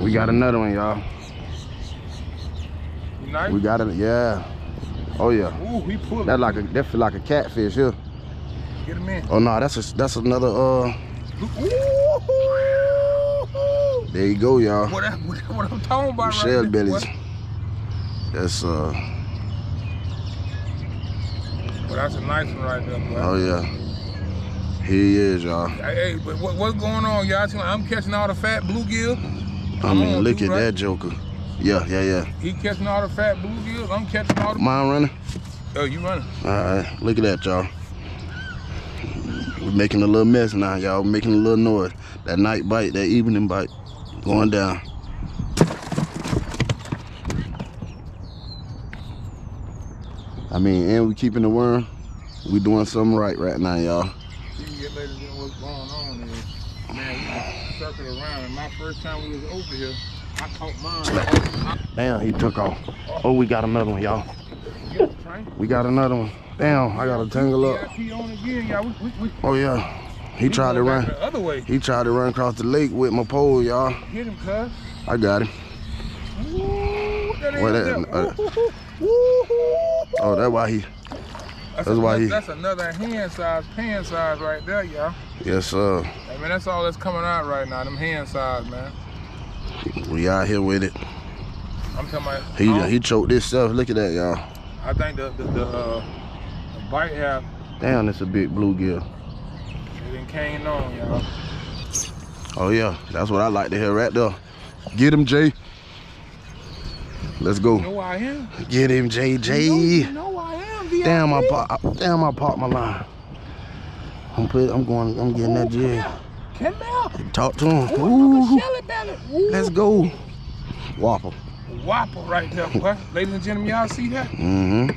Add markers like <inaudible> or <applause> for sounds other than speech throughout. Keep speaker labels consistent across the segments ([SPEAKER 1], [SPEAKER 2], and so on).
[SPEAKER 1] We got another one, y'all.
[SPEAKER 2] Nice?
[SPEAKER 1] We got it. Yeah. Oh yeah.
[SPEAKER 2] Ooh, he pulling.
[SPEAKER 1] That like a that feel like a catfish here.
[SPEAKER 2] Get him in.
[SPEAKER 1] Oh no, that's a, that's another. Uh,
[SPEAKER 2] Ooh.
[SPEAKER 1] there you go, y'all.
[SPEAKER 2] What, what, what I'm talking about
[SPEAKER 1] Shell
[SPEAKER 2] right
[SPEAKER 1] bellies. That's uh.
[SPEAKER 2] Well, that's a nice one right there, boy.
[SPEAKER 1] Oh yeah. Here he is, y'all.
[SPEAKER 2] Hey, but what, what's going on, y'all? I'm catching all the fat bluegill.
[SPEAKER 1] I mean,
[SPEAKER 2] on,
[SPEAKER 1] look at
[SPEAKER 2] right.
[SPEAKER 1] that joker. Yeah, yeah, yeah.
[SPEAKER 2] He catching all the fat bluegills. I'm catching all the.
[SPEAKER 1] Mine running.
[SPEAKER 2] Oh, you running?
[SPEAKER 1] All right, look at that, y'all. We're making a little mess now, y'all. We're making a little noise. That night bite, that evening bite, going down. I mean, and we keeping the worm. We doing something right right now, y'all.
[SPEAKER 2] You can get ladies in what's going on is, man, we just circle around. And my first time we was over here, I caught mine.
[SPEAKER 1] Damn, he took off. Oh, we got another one, y'all.
[SPEAKER 2] Get the train.
[SPEAKER 1] We got another one. Damn, I gotta tangle up. Oh yeah, he tried to run.
[SPEAKER 2] The other way.
[SPEAKER 1] He tried to run across the lake with my pole, y'all.
[SPEAKER 2] Get him, cuz.
[SPEAKER 1] I got him.
[SPEAKER 2] Ooh, that
[SPEAKER 1] uh. Oh, that's why he.
[SPEAKER 2] That's,
[SPEAKER 1] that's why
[SPEAKER 2] another,
[SPEAKER 1] he-
[SPEAKER 2] That's another hand size, pan size right there, y'all.
[SPEAKER 1] Yes, sir.
[SPEAKER 2] I mean, that's all that's coming out right now. Them hand size, man.
[SPEAKER 1] We out here with it.
[SPEAKER 2] I'm talking about.
[SPEAKER 1] He
[SPEAKER 2] don't-
[SPEAKER 1] he choked this stuff. Look at that, y'all.
[SPEAKER 2] I think the the, the, uh, the bite have
[SPEAKER 1] Damn, it's a big bluegill.
[SPEAKER 2] it done came on, y'all.
[SPEAKER 1] Oh yeah, that's what I like to hear right there. Get him, Jay. Let's
[SPEAKER 2] You
[SPEAKER 1] go.
[SPEAKER 2] know I am?
[SPEAKER 1] Get him,
[SPEAKER 2] You know, you know who I am. VIP.
[SPEAKER 1] Damn, I pop. Damn, I popped my line. I'm put. I'm going. I'm getting that jig.
[SPEAKER 2] Come out.
[SPEAKER 1] Talk to him.
[SPEAKER 2] Ooh,
[SPEAKER 1] Ooh,
[SPEAKER 2] shelly belly. Ooh.
[SPEAKER 1] let's go. Whopper.
[SPEAKER 2] Whopper right there, boy. <laughs> Ladies and gentlemen, y'all see that?
[SPEAKER 1] Mm-hmm.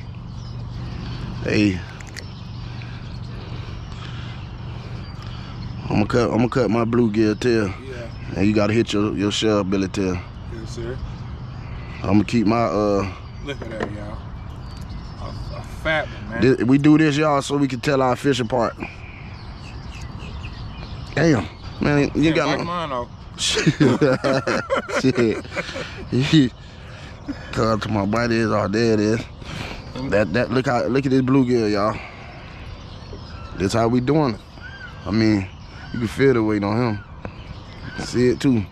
[SPEAKER 1] Hey. I'm gonna cut. I'm gonna cut my bluegill tail,
[SPEAKER 2] Yeah.
[SPEAKER 1] and you gotta hit your your shell billy tail.
[SPEAKER 2] Yes, sir.
[SPEAKER 1] I'm gonna keep my uh.
[SPEAKER 2] Look at that, y'all. Fat one, man.
[SPEAKER 1] This, we do this, y'all, so we can tell our fish apart. Damn, man, you
[SPEAKER 2] Can't
[SPEAKER 1] got no.
[SPEAKER 2] mine off. <laughs>
[SPEAKER 1] Shit. <laughs> Cause to my bite is, oh there it is. Mm-hmm. That that look how look at this bluegill, y'all. That's how we doing it. I mean, you can feel the weight on him. See it too.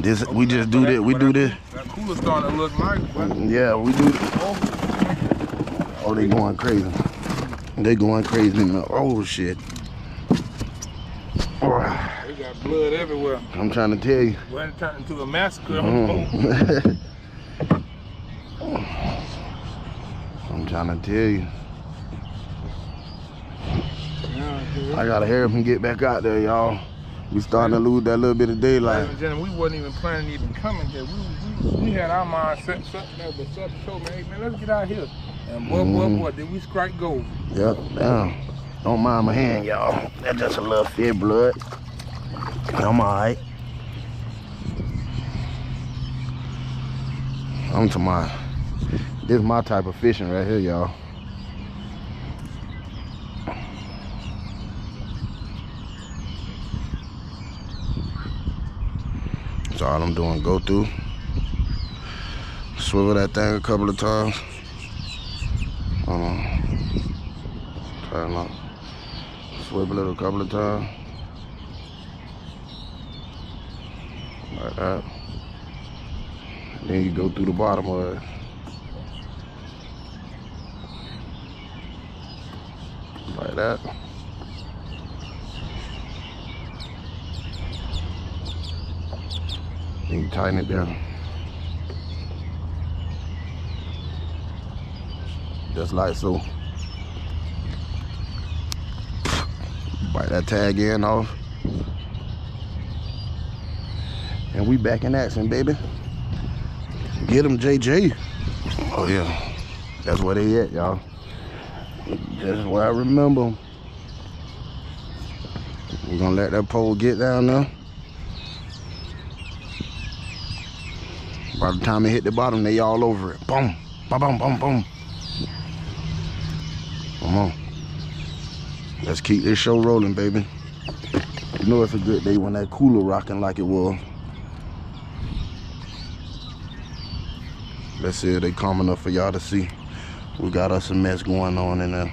[SPEAKER 1] This we just do this. We do
[SPEAKER 2] that-
[SPEAKER 1] this.
[SPEAKER 2] That cooler starting to look nice, but
[SPEAKER 1] Yeah, we do. Oh, they going crazy. They going crazy now. Oh shit. Oh,
[SPEAKER 2] they got blood everywhere.
[SPEAKER 1] I'm trying to tell you.
[SPEAKER 2] We're gonna turn into a massacre the.
[SPEAKER 1] Mm. <laughs> I'm trying to tell you. I gotta hurry up and get back out there, y'all. We starting to lose that little bit of daylight.
[SPEAKER 2] Ladies and gentlemen, we wasn't even planning even coming here. We, we, we had our mind set but something told me, hey man, let's get out here. And boy, boy,
[SPEAKER 1] Mhm.
[SPEAKER 2] boy, did we strike gold.
[SPEAKER 1] Yep, damn. Don't mind my hand, y'all. That's just a little fit blood. I'm alright. I'm to my. This is my type of fishing right here, y'all. That's all I'm doing. Go through. Swivel that thing a couple of times. Hold on. Turn up. Swivel it a couple of times. Like that. Then you go through the bottom of it. Like that. Then you tighten it down. Just like so. Bite that tag end off. And we back in action, baby. Get him, JJ. Oh, yeah. That's where they at, y'all. That's where I remember 'em. We're gonna let that pole get down there. By the time it hit the bottom, they all over it. Boom, boom, boom, boom, boom. Come on. Let's keep this show rolling, baby. You know it's a good day when that cooler rocking like it was. Let's see if they calm enough for y'all to see. We got us a mess going on in there.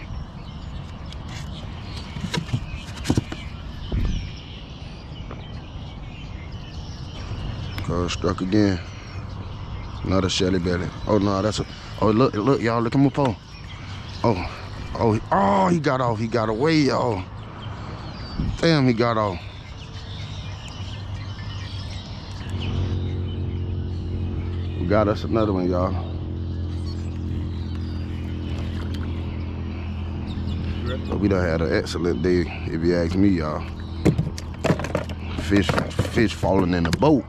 [SPEAKER 1] Car struck again. Another Shelly Belly. Oh no, that's a, oh look, look y'all, look at my pole. Oh, oh, he- oh, he got off. He got away, y'all. Damn, he got off. We got us another one, y'all. But we done had an excellent day, if you ask me, y'all. Fish, fish falling in the boat.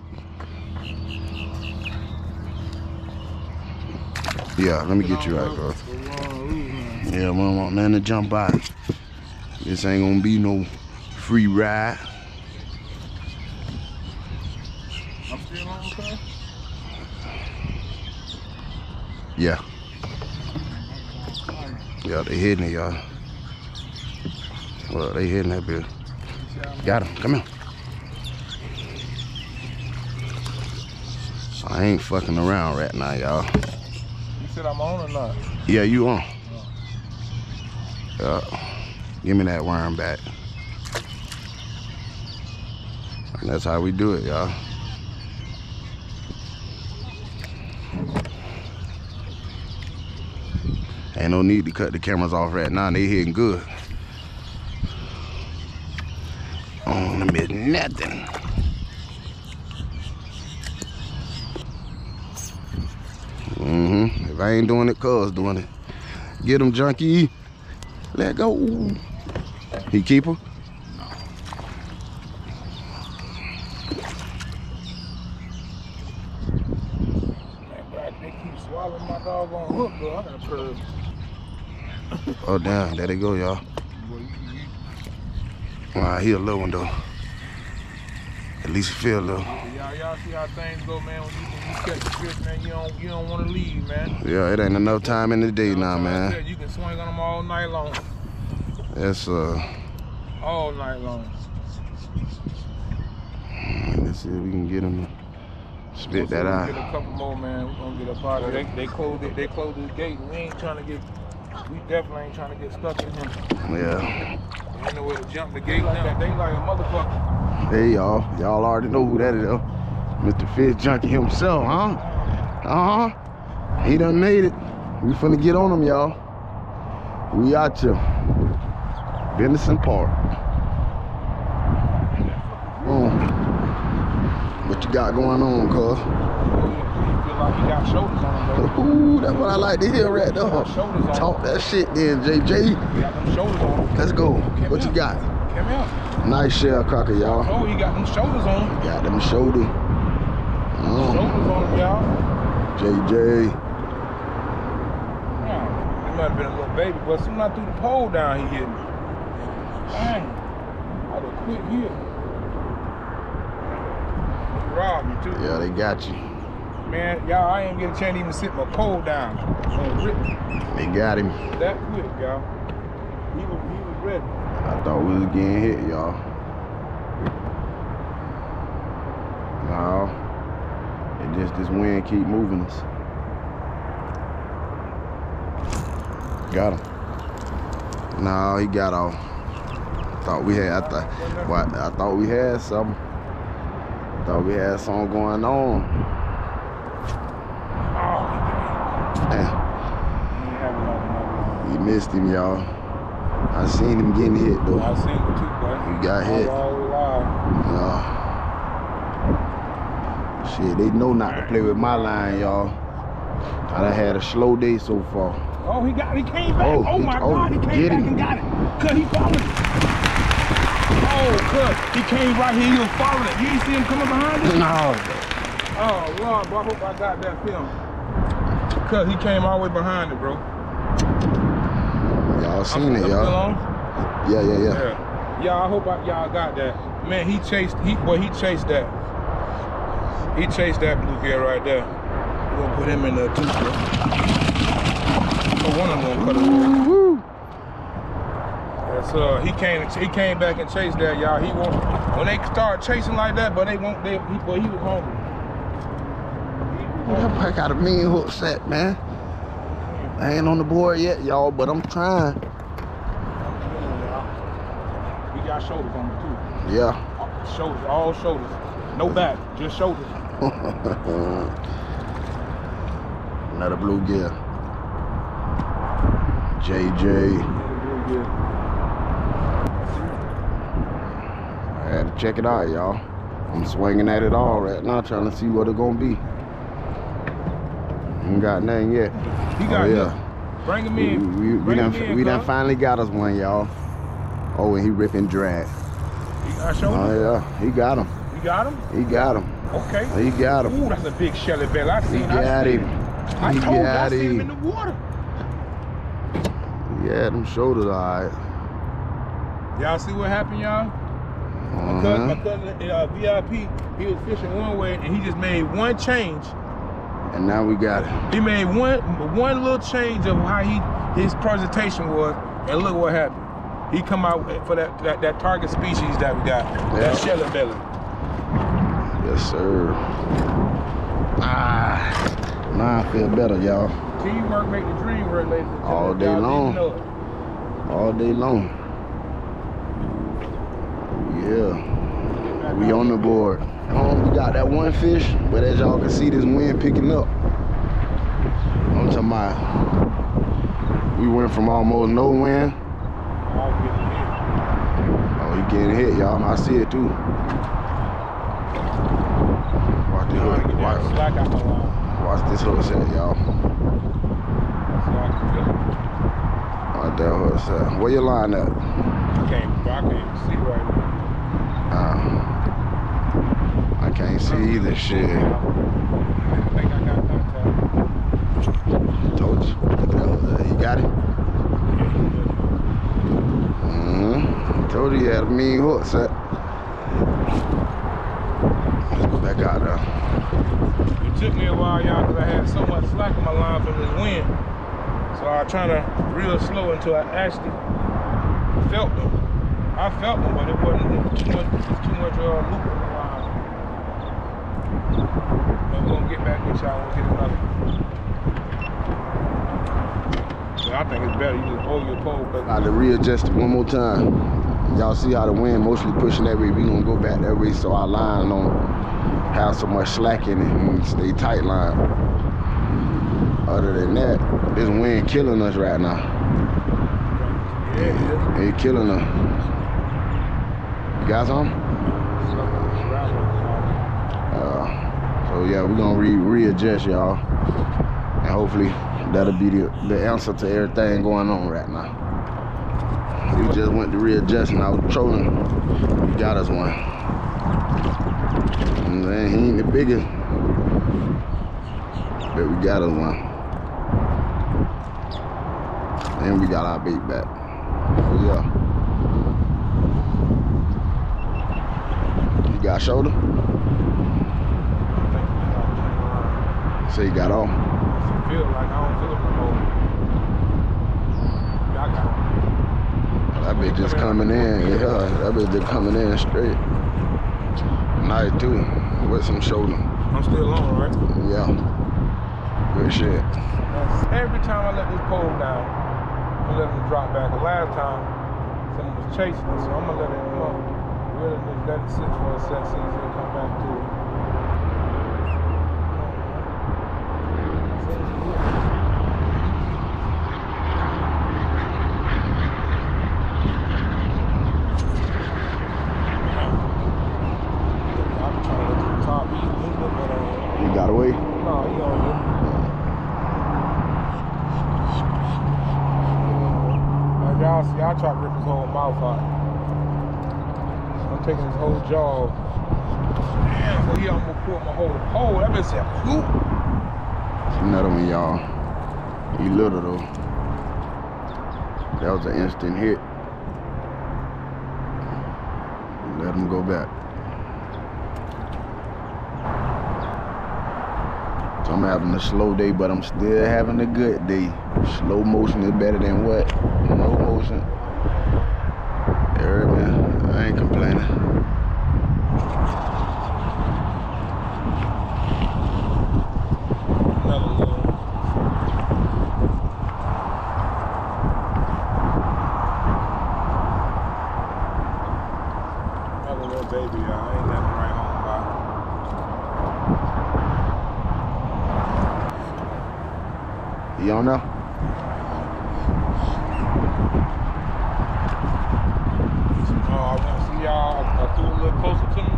[SPEAKER 1] Yeah, let me get you right, bro. Yeah, we don't want nothing to jump out. This ain't gonna be no free ride.
[SPEAKER 2] I'm still on, okay?
[SPEAKER 1] Yeah, yeah, they hitting it, y'all. Well, they hitting that bitch. Got him. Come here. I ain't fucking around right now, y'all.
[SPEAKER 2] You said I'm on or not?
[SPEAKER 1] Yeah, you on. Yeah. Give me that worm back. And that's how we do it, y'all. Ain't no need to cut the cameras off right now. They hitting good. On them is nothing. Mm-hmm. If I ain't doing it, cuz doing it. Get them, junkie. Let go. He keep her?
[SPEAKER 2] Man, bro, they keep swallowing my dog on hook, bro. I got curve.
[SPEAKER 1] Oh, damn. There they go, y'all.
[SPEAKER 2] Boy, you, you,
[SPEAKER 1] Wow, he a little one, though. At least he feel a little.
[SPEAKER 2] y'all, y'all see how things go, man. When you, catch the fish, man, you don't, you don't want to leave, man.
[SPEAKER 1] Yeah, it ain't enough time in the day now,
[SPEAKER 2] Like I
[SPEAKER 1] man.
[SPEAKER 2] said, You can swing on them all night long.
[SPEAKER 1] That's, uh,
[SPEAKER 2] All night long.
[SPEAKER 1] let's see if we can get him to spit that
[SPEAKER 2] So we
[SPEAKER 1] out.
[SPEAKER 2] Get a couple more, man. We gonna get up out of there. They, they closed it. They closed the gate. We ain't trying to get. We definitely ain't trying to get stuck in here.
[SPEAKER 1] Yeah.
[SPEAKER 2] Ain't no way to jump the gate down. They like a motherfucker.
[SPEAKER 1] Hey, y'all. Y'all already know who that is, though. Mr. Fish Junkie himself, huh? Uh-huh. He done made it. We finna get on him, y'all. We out here. Venison Park. Mm. What you got going on, cuz?
[SPEAKER 2] Like he got shoulders on him, baby.
[SPEAKER 1] Ooh, that's what I like to hear right there.
[SPEAKER 2] Shoulders.
[SPEAKER 1] Talk that shit then, JJ.
[SPEAKER 2] He got them shoulders on him.
[SPEAKER 1] Let's go. What you got? Nice shell cracker, y'all.
[SPEAKER 2] Oh, he got them shoulders on him.
[SPEAKER 1] Got them shoulder.
[SPEAKER 2] Shoulders on him, y'all.
[SPEAKER 1] JJ.
[SPEAKER 2] Yeah. He might have been a little baby, but soon I threw the pole down, he hit me. Dang. I'd have quit here. He robbed me too.
[SPEAKER 1] Yeah, they got you.
[SPEAKER 2] Man, y'all, I ain't get a chance to even sit my pole down.
[SPEAKER 1] They got him.
[SPEAKER 2] that quick, y'all. He was, he was ready.
[SPEAKER 1] I thought we was getting hit, y'all. No. It just this wind keep moving us. Got him. No, he got off. Thought we had. I thought. What? I thought we had something. Thought we had something going on.
[SPEAKER 2] Oh,
[SPEAKER 1] Damn.
[SPEAKER 2] he ain't have it
[SPEAKER 1] You missed him, y'all. I seen him getting hit though.
[SPEAKER 2] I seen it too, boy.
[SPEAKER 1] He got hit.
[SPEAKER 2] was all alive.
[SPEAKER 1] Yeah. Shit, they know not to play with my line, y'all. I done had a slow day so far.
[SPEAKER 2] Oh, he got, he came back.
[SPEAKER 1] Oh,
[SPEAKER 2] Oh,
[SPEAKER 1] he-
[SPEAKER 2] my
[SPEAKER 1] oh,
[SPEAKER 2] God, he came back
[SPEAKER 1] him.
[SPEAKER 2] and got it. Cause he followed it. Oh, cuz, he came right here, he was following it. You didn't see him coming behind us?
[SPEAKER 1] No.
[SPEAKER 2] Oh, Lord, bro, I hope I got that film. Cuz he came all the way behind it, bro.
[SPEAKER 1] Y'all seen
[SPEAKER 2] I'm-
[SPEAKER 1] it, y'all. Yeah, yeah, yeah.
[SPEAKER 2] Yeah. Y'all, I hope y'all got that. Man, he chased, he, boy, he chased that. He chased that blue bluegill right there. We're gonna put him in there too, bro. Oh, one of them cut hair.
[SPEAKER 1] Woo.
[SPEAKER 2] Yes, uh, he came, he came back and chased that, y'all. He won't, when they start chasing like that, but they won't, they, he, boy, he was hungry.
[SPEAKER 1] That boy got a mean hook set, man. I ain't on the board yet, y'all, but I'm trying.
[SPEAKER 2] He got shoulders on him too.
[SPEAKER 1] Yeah.
[SPEAKER 2] Shoulders, all shoulders. No back, just shoulders. <laughs>
[SPEAKER 1] Another bluegill. JJ. I had to check it out, y'all. I'm swinging at it all right now, trying to see what it gonna be. Ain't got nothing yet.
[SPEAKER 2] He got
[SPEAKER 1] oh,
[SPEAKER 2] him.
[SPEAKER 1] yeah.
[SPEAKER 2] Bring him
[SPEAKER 1] We,
[SPEAKER 2] in.
[SPEAKER 1] we, we
[SPEAKER 2] Bring
[SPEAKER 1] done,
[SPEAKER 2] him in,
[SPEAKER 1] we done finally got us one, y'all. Oh, and he ripping drag.
[SPEAKER 2] He got shoulders.
[SPEAKER 1] Oh, yeah. He got him.
[SPEAKER 2] You got him?
[SPEAKER 1] He got him.
[SPEAKER 2] Okay.
[SPEAKER 1] He got him.
[SPEAKER 2] Ooh, that's a big shelly belly. I
[SPEAKER 1] He
[SPEAKER 2] seen I
[SPEAKER 1] got
[SPEAKER 2] seen
[SPEAKER 1] him.
[SPEAKER 2] I
[SPEAKER 1] He
[SPEAKER 2] told you I seen him in the water.
[SPEAKER 1] Yeah, them shoulders all right.
[SPEAKER 2] Y'all see what happened, y'all? My cousin, my
[SPEAKER 1] Uh-huh.
[SPEAKER 2] cousin uh, VIP, he was fishing one way and he just made one change.
[SPEAKER 1] And now we got it.
[SPEAKER 2] He made one one little change of how he his presentation was, and look what happened. He come out for that that, that target species that we got,
[SPEAKER 1] Yeah.
[SPEAKER 2] that shelly belly.
[SPEAKER 1] Yes, sir. Ah, now I feel better, y'all.
[SPEAKER 2] Teamwork make the dream work, ladies and gentlemen.
[SPEAKER 1] All day long.
[SPEAKER 2] didn't know it.
[SPEAKER 1] All day long. Yeah, we on the board. Um, we got that one fish, but as y'all can see, this wind picking up. I'm talking about, we went from almost no wind.
[SPEAKER 2] I'll get it in.
[SPEAKER 1] Oh, he getting hit, y'all. I see it too. Watch this
[SPEAKER 2] Trying to
[SPEAKER 1] hook.
[SPEAKER 2] get that
[SPEAKER 1] Watch,
[SPEAKER 2] slack out my line.
[SPEAKER 1] watch this hook set, y'all.
[SPEAKER 2] So I can feel it.
[SPEAKER 1] Watch that hook set. Where your line at?
[SPEAKER 2] I can't, I can't even see right now.
[SPEAKER 1] Uh, I can't see either shit.
[SPEAKER 2] I think I got contact.
[SPEAKER 1] Told you. Look at that hook set. You got it?
[SPEAKER 2] Yeah.
[SPEAKER 1] Mm-hmm. Told you had a mean hook set. Let's go back out there.
[SPEAKER 2] It took me a while, y'all, because I had so much slack in my line from this wind. So I was trying to real slow until I actually felt them. I felt them, but it wasn't too much, it's too much uh, loop in the line. But we're gonna get back with y'all and get another. I think it's better you just hold your pole, but
[SPEAKER 1] Got to readjust it one more time. Y'all see how the wind mostly pushing that way. We gonna go back that way so our line don't have so much slack in it and stay tight line. Other than that, this wind killing us right now.
[SPEAKER 2] yeah,
[SPEAKER 1] It killing us. You got some? Uh, so yeah, we're gonna re readjust y'all, and hopefully that'll be the, the answer to everything going on right now. We just went to readjust and I was trolling. We got us one. He ain't the biggest, but we got us one. And we got our bait back. So yeah. You got shoulder? So you got off.
[SPEAKER 2] feel like I don't feel it no more. Yeah, I got
[SPEAKER 1] That bitch just coming in. Yeah, that bitch just coming in straight. Nice too. With some shoulder.
[SPEAKER 2] I'm still on, right?
[SPEAKER 1] Yeah. Good shit.
[SPEAKER 2] Every time I let this pole down, I let it drop back. The last time, someone was chasing it, so I'm gonna let it come up. Really just let it sit for a second, see if it'll come back to it. I'm trying to look to the top. He's moving, but uh,
[SPEAKER 1] You got away?
[SPEAKER 2] no, he on here. Like y'all see, I try to rip his whole mouth out. I'm taking his whole jaw. Damn, pulled my whole pole. That bitch said, whoop.
[SPEAKER 1] Another one, y'all. He little though. That was an instant hit. Let him go back. So I'm having a slow day, but I'm still having a good day. Slow motion is better than what? No motion. Yeah, man. I ain't complaining. You don't know?
[SPEAKER 2] Uh, I want to see y'all. I, I threw a little closer to me.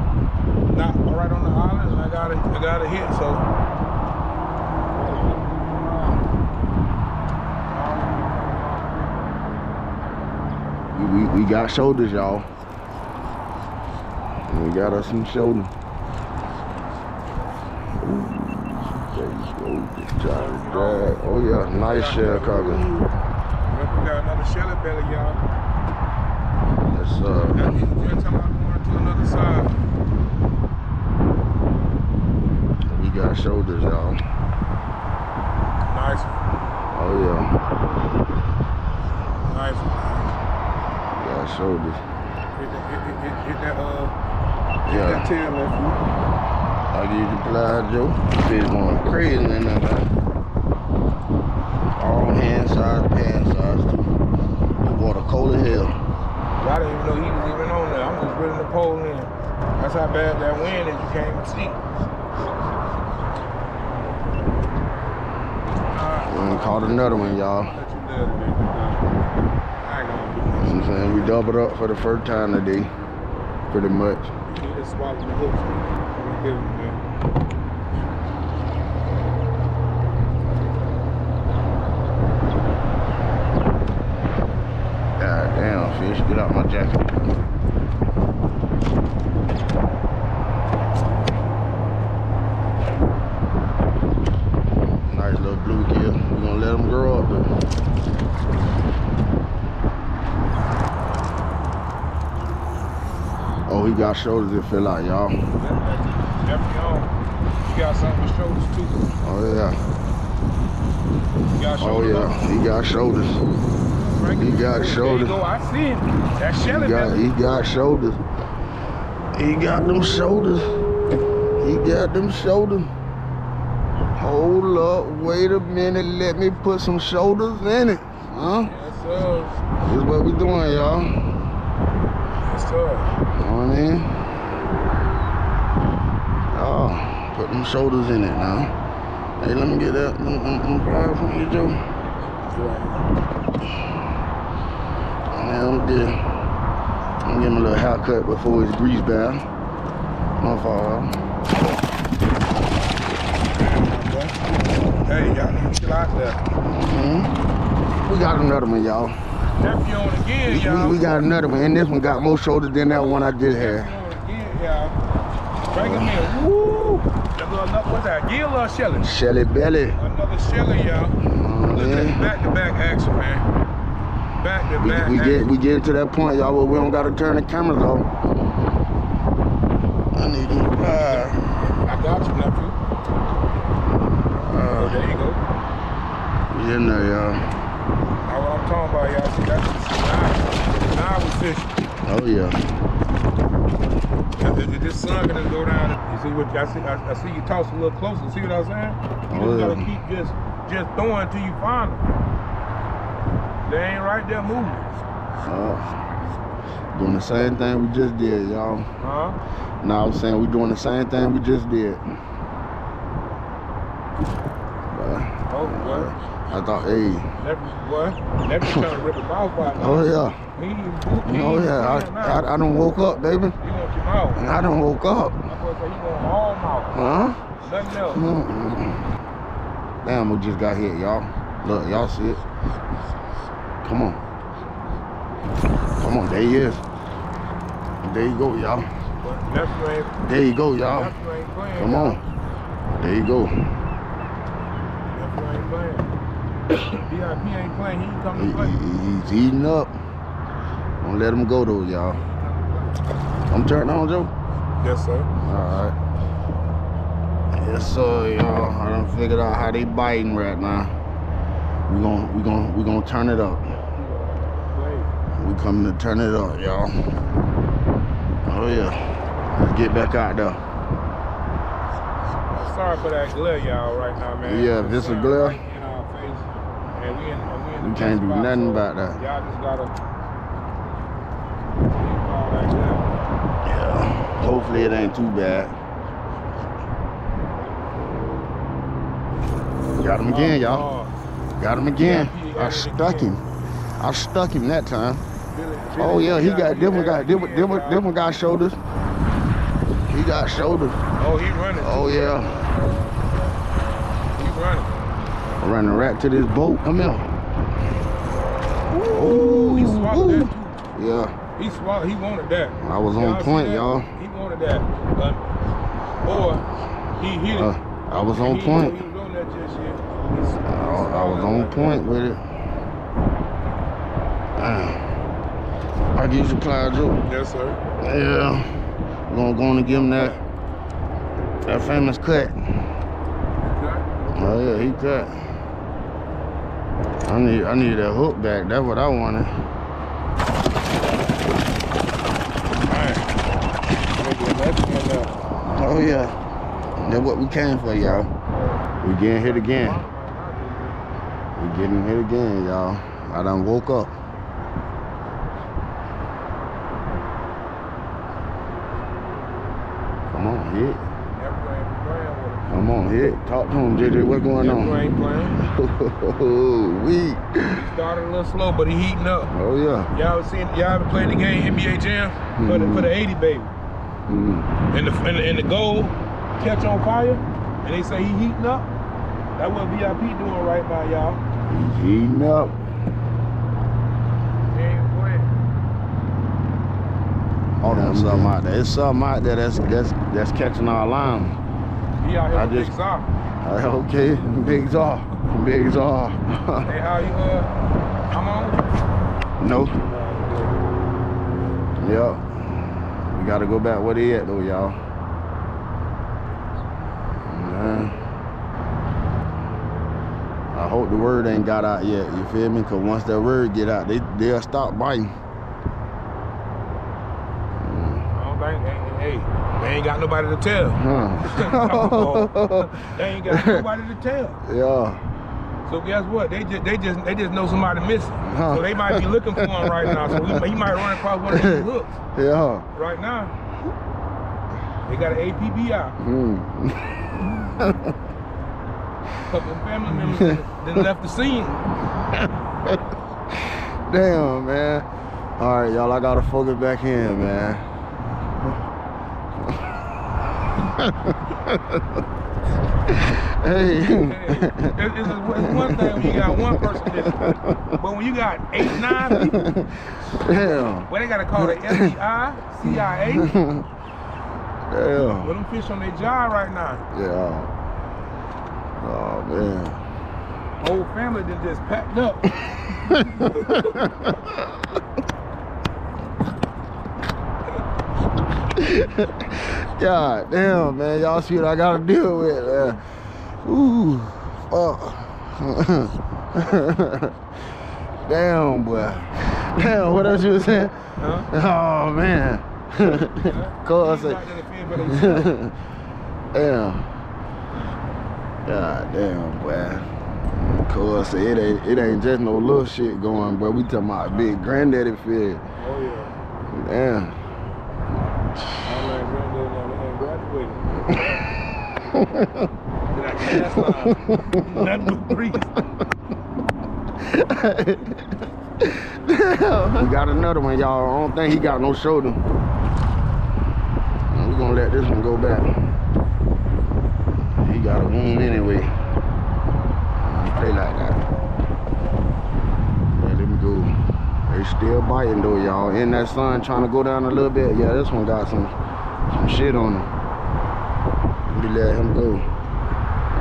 [SPEAKER 2] Not right on the island, and I got a, I got a hit. So.
[SPEAKER 1] We, we, we got shoulders, y'all. We got us some shoulders. Ooh, there you go. Just to drag. Oh yeah, nice shell
[SPEAKER 2] cracker. We got another shelly belly, y'all.
[SPEAKER 1] Uh,
[SPEAKER 2] means every time I'm going to another side.
[SPEAKER 1] we got shoulders, y'all.
[SPEAKER 2] Nice,
[SPEAKER 1] Oh yeah,
[SPEAKER 2] nice.
[SPEAKER 1] got shoulders.
[SPEAKER 2] Hit that, hit, hit, hit, that, uh, hit
[SPEAKER 1] Yeah.
[SPEAKER 2] that tail left.
[SPEAKER 1] I give you the blind Joe. Fish going crazy in that thing. All hand size, pan size too. The water cold as hell.
[SPEAKER 2] I didn't even know he was even on there. I'm just ready to pull in. That's how bad that wind is. You can't even see.
[SPEAKER 1] Caught another one, y'all. I'm saying? We doubled up for the first time today. Pretty much.
[SPEAKER 2] much. You need to swallow the hooks. I'm gonna give him, man.
[SPEAKER 1] God damn, fish. Get out my jacket. Nice little blue gill. We're gonna let them grow up though. He got shoulders that fell out, y'all.
[SPEAKER 2] Definitely on. You got something with shoulders too.
[SPEAKER 1] Oh yeah.
[SPEAKER 2] You got
[SPEAKER 1] Oh yeah. He got shoulders. He got
[SPEAKER 2] There
[SPEAKER 1] shoulders.
[SPEAKER 2] you go. I see him. That
[SPEAKER 1] He
[SPEAKER 2] shelly
[SPEAKER 1] got he got shoulders. He got them shoulders. He got them shoulders. Hold up, wait a minute, let me put some shoulders in it. Huh?
[SPEAKER 2] Yes, sir.
[SPEAKER 1] This is what we doing, y'all.
[SPEAKER 2] Sir.
[SPEAKER 1] know what I mean? Oh, put them shoulders in it now. Hey, let me get that. Them, them, them fries from you, Joe. Yeah, I'm good. I'm getting a little haircut before it's grease bath. My fault.
[SPEAKER 2] Hey, y'all need to chill out there.
[SPEAKER 1] hmm We got another one, y'all.
[SPEAKER 2] Again,
[SPEAKER 1] We,
[SPEAKER 2] y'all.
[SPEAKER 1] we, we got another one, and this one got more shoulders than that one I did had.
[SPEAKER 2] Nephew on again, y'all. Bring him in. Woo! That little, nut- what's that? Gill or Shelly?
[SPEAKER 1] Shelly belly.
[SPEAKER 2] Another Shelly, y'all.
[SPEAKER 1] Oh,
[SPEAKER 2] Look at
[SPEAKER 1] man.
[SPEAKER 2] back to back action, man. Back to back.
[SPEAKER 1] we
[SPEAKER 2] action.
[SPEAKER 1] get we getting to that point, y'all, where we don't gotta turn the cameras off. I need you. Uh,
[SPEAKER 2] I got you, nephew. Oh,
[SPEAKER 1] uh,
[SPEAKER 2] there you go.
[SPEAKER 1] we in there, y'all.
[SPEAKER 2] I'm talking about, y'all. See, that's now, now we fishing.
[SPEAKER 1] Oh yeah.
[SPEAKER 2] This sun gonna go down, you see what I see? I, I see you toss a little closer. See what I'm saying? You
[SPEAKER 1] Oh,
[SPEAKER 2] just gotta keep just just throwing till you find them. They ain't right there moving.
[SPEAKER 1] Uh, doing the same thing we just did, y'all.
[SPEAKER 2] Huh?
[SPEAKER 1] Now I'm saying we doing the same thing we just did. But
[SPEAKER 2] Oh, what?
[SPEAKER 1] I thought, hey,
[SPEAKER 2] Never, what? Never <laughs> trying to rip a mouth out.
[SPEAKER 1] oh yeah,
[SPEAKER 2] boot-
[SPEAKER 1] oh yeah, I. I, I done woke up, baby.
[SPEAKER 2] You want your mouth.
[SPEAKER 1] I done woke up.
[SPEAKER 2] My boy say he want all mouth.
[SPEAKER 1] Huh?
[SPEAKER 2] Nothing else.
[SPEAKER 1] Mm-mm. Damn, we just got hit, y'all. Look, y'all see it. Come on. Come on, there he is. There you go, y'all. There you go, y'all.
[SPEAKER 2] nephew ain't playing.
[SPEAKER 1] Come on. There you go.
[SPEAKER 2] Nephew ain't playing. VIP ain't playing. He ain't
[SPEAKER 1] He,
[SPEAKER 2] coming to play.
[SPEAKER 1] he- he's eating up. Don't let him go though, y'all. I'm turning on, Joe.
[SPEAKER 2] Yes, sir.
[SPEAKER 1] Alright. Yes, sir, y'all. I done figured out how they biting right now. We gon' we gon' we gonna turn it up. We coming to turn it up, y'all. Oh yeah. Let's get back out there.
[SPEAKER 2] Sorry for that glare, y'all, right now, man.
[SPEAKER 1] Yeah, this a glare?
[SPEAKER 2] right in our face, and we in, we in
[SPEAKER 1] We
[SPEAKER 2] the
[SPEAKER 1] can't do
[SPEAKER 2] spot,
[SPEAKER 1] nothing
[SPEAKER 2] so
[SPEAKER 1] about that.
[SPEAKER 2] Y'all just gotta that.
[SPEAKER 1] Yeah. Hopefully it ain't too bad. Got him again, oh, y'all.
[SPEAKER 2] Oh,
[SPEAKER 1] Got him again.
[SPEAKER 2] Yeah, he got
[SPEAKER 1] I stuck him. I stuck him that time. Oh yeah, he got different got
[SPEAKER 2] again,
[SPEAKER 1] different different
[SPEAKER 2] y'all.
[SPEAKER 1] different got shoulders. He got shoulders.
[SPEAKER 2] Oh, he running.
[SPEAKER 1] Oh yeah.
[SPEAKER 2] He running.
[SPEAKER 1] Right to this boat. Come here.
[SPEAKER 2] Ooh, he swallowed
[SPEAKER 1] ooh.
[SPEAKER 2] that too.
[SPEAKER 1] Yeah.
[SPEAKER 2] He swallowed. He wanted that.
[SPEAKER 1] I was on point, y'all.
[SPEAKER 2] He wanted that. But, or he hit it.
[SPEAKER 1] Uh, I was
[SPEAKER 2] He
[SPEAKER 1] on
[SPEAKER 2] didn't
[SPEAKER 1] point.
[SPEAKER 2] He was on that just yet.
[SPEAKER 1] I, I was on point with it. Ah. I give you some Clyde Joe.
[SPEAKER 2] Yes, sir.
[SPEAKER 1] Yeah. We're gonna go on and give him that that famous cut.
[SPEAKER 2] Okay.
[SPEAKER 1] Oh yeah, he cut. I need I need that hook back. That's what I wanted.
[SPEAKER 2] Alright. Maybe another one now.
[SPEAKER 1] Oh yeah. That's what we came for, y'all. We getting hit again. We getting hit again, y'all. I done woke up. Come on, hit.
[SPEAKER 2] Never ain't playing with him.
[SPEAKER 1] Come on, hit. Talk to him, JJ. What's going
[SPEAKER 2] Never
[SPEAKER 1] on?
[SPEAKER 2] ain't playing. <laughs>
[SPEAKER 1] we.
[SPEAKER 2] Started a little slow, but he heating up.
[SPEAKER 1] Oh yeah.
[SPEAKER 2] Y'all ever seen? Y'all ever played the game NBA Jam for the for the 80 baby?
[SPEAKER 1] Mm.
[SPEAKER 2] And the and the, and the goal catch on fire, and they say he heating up. That's what VIP doing right now, y'all.
[SPEAKER 1] He's heating up.
[SPEAKER 2] He ain't playing.
[SPEAKER 1] Oh, something out there. It's something out there that's that's that's catching our line.
[SPEAKER 2] He out here
[SPEAKER 1] I
[SPEAKER 2] with
[SPEAKER 1] just-
[SPEAKER 2] Big Zop.
[SPEAKER 1] Uh, okay, big czar, big czar.
[SPEAKER 2] Hey, how you uh? I'm on.
[SPEAKER 1] no. Yeah. We gotta go back where they at though, y'all. Man. I hope the word ain't got out yet. You feel me? Cause once that word get out, they they'll stop biting.
[SPEAKER 2] I don't think. Hey, hey, they ain't got nobody to tell.
[SPEAKER 1] Huh.
[SPEAKER 2] they ain't got nobody to tell.
[SPEAKER 1] yeah.
[SPEAKER 2] So guess what? They just they just they just know somebody missing.
[SPEAKER 1] Huh.
[SPEAKER 2] So they might be looking for him right now. So he, he might run across one of these hooks
[SPEAKER 1] Yeah.
[SPEAKER 2] right now. They got an APB out. A hmm. couple family members then- left the scene. <laughs>
[SPEAKER 1] Damn, man. All right, y'all, I gotta focus back in, man. Hey.
[SPEAKER 2] Hey, it's, it's, it's one thing when you got one person but when you got eight, nine people,
[SPEAKER 1] Damn.
[SPEAKER 2] well, they gotta call the FBI, CIA.
[SPEAKER 1] Damn.
[SPEAKER 2] With them fish on their job right now.
[SPEAKER 1] Yeah. Oh, man.
[SPEAKER 2] Whole family done just packed up. <laughs> <laughs>
[SPEAKER 1] God damn, man. Y'all see what I gotta deal with, man. Ooh. Fuck. <laughs> damn, boy. Damn, what else you was saying?
[SPEAKER 2] Huh?
[SPEAKER 1] Oh, man. Cause
[SPEAKER 2] These
[SPEAKER 1] I
[SPEAKER 2] out there to fend for themselves.
[SPEAKER 1] damn. God damn, boy. Cause it ain't it ain't just no little shit going, but we talking about big granddaddy fed.
[SPEAKER 2] Oh yeah.
[SPEAKER 1] Damn.
[SPEAKER 2] I'm like granddaddy now, they ain't graduated. Did I cast line?
[SPEAKER 1] We got another one, y'all. I don't think he got no shoulder. We're gonna let this one go back. He got a wound anyway. Uh, play like that. Let me go. They still biting though, y'all. In that sun trying to go down a little bit. Yeah, this one got some some shit on him. Let me let him go.